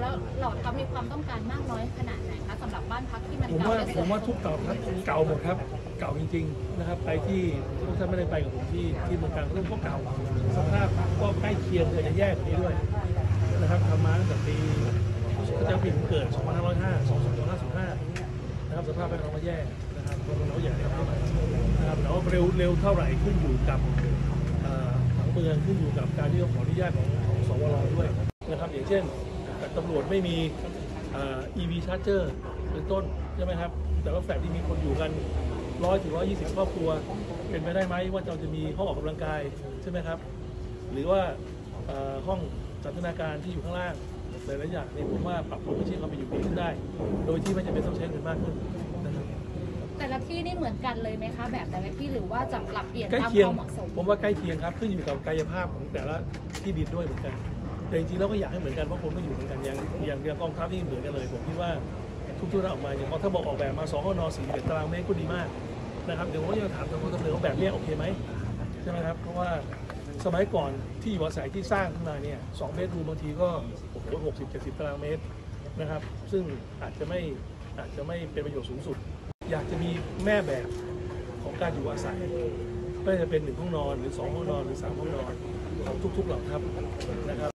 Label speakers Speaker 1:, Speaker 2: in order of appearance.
Speaker 1: แล้วเหล่าทัพมีความต้องการมากน้อยขนาดไหนคะสำหรับบ้านพักที่มัน
Speaker 2: ผม
Speaker 1: เก่า
Speaker 2: ว่า
Speaker 1: และ
Speaker 2: ผ
Speaker 1: เสื่อ
Speaker 2: ม
Speaker 1: ม
Speaker 2: ว่าทุกเก่าครับเก่าหมดครับ เก่าจริง ๆนะครับ ไปที่ทุกท่านไม่ได้ไปกับผมที่ที่เมืองการก็เก่าสภาพก็ใกล้เคียงเลยจะแย่กว่านี้ด้วยนะครับทำมาตั้งแต่ปีก็จะปีผมเกิด 2505 2255นะครับสภาพแวดล้อมก็แย่นะครับตัวเราอยากให้ทำให้ใหม่นะครับแต่ว่าเร็วเร็วเท่าไหร่ขึ้นอยู่กับเอ่อผังเมืองขึ้นอยู่กับการที่เขาขออนุญาตของของสวรด้วยนะครับอย่างเช่น ตำรวจไม่มีเอ่อ EV charger เป็นต้นใช่ไหมครับ แต่ว่าแฟลตที่มีคนอยู่กันร้อยถึงร้อยยี่สิบครอบครัว เป็นไปได้ไหมว่าเราจะมีห้องออกกำลังกายใช่ไหมครับ หรือว่าเอ่อห้องสันทนาการที่อยู่ข้างล่างหลายๆอย่างเนี่ยผมว่าปรับปรุงให้ชีวิตความเป็นอยู่ดีขึ้นได้ โดยที่ไม่จำเป็นต้องใช้เงินมากขึ้นนะครับ
Speaker 1: แต่ละที่นี่เหมือนกันเลยไหมคะแบบแต่ละที่หรือว่าจะปรับเปลี่ยน
Speaker 2: ใกล้
Speaker 1: ตาม
Speaker 2: เคีย
Speaker 1: ค
Speaker 2: ง
Speaker 1: วามเหมาะสม
Speaker 2: ผมว่าใกล้เคียงครับขึ้นอยู่กับกายภาพของแต่ละที่ดินด้วยเหมือนกัน แต่จริงๆเราก็อยากให้เหมือนกันเพราะคนก็อยู่เหมือนกันอย่างอย่างอย่างกองทัพที่เหมือนกันเลย ผมคิดว่าทุกๆท่านออกมาอย่างกองทัพบอกออกแบบมา2ห้องนอน41ตารางเมตรก็ดีมากนะครับเดี๋ยวผมก็จะถามทางคนตำรวจว่าแบบนี้โอเคไหมใช่ไหมครับเพราะว่าสมัยก่อนที่อยู่อาศัยที่สร้างขึ้นมาเนี่ยสองเมตรรูมบางทีก็โอ้โหหกสิบเจ็ดสิบตารางเมตรนะครับ ซึ่งอาจจะไม่อาจจะไม่เป็นประโยชน์สูงสุด อยากจะมีแม่แบบของการอยู่อาศัยไม่ว่าจะเป็นหนึ่งห้องนอนหรือสองห้องนอนหรือสามห้องนอนของทุกๆเหล่าทัพนะครับ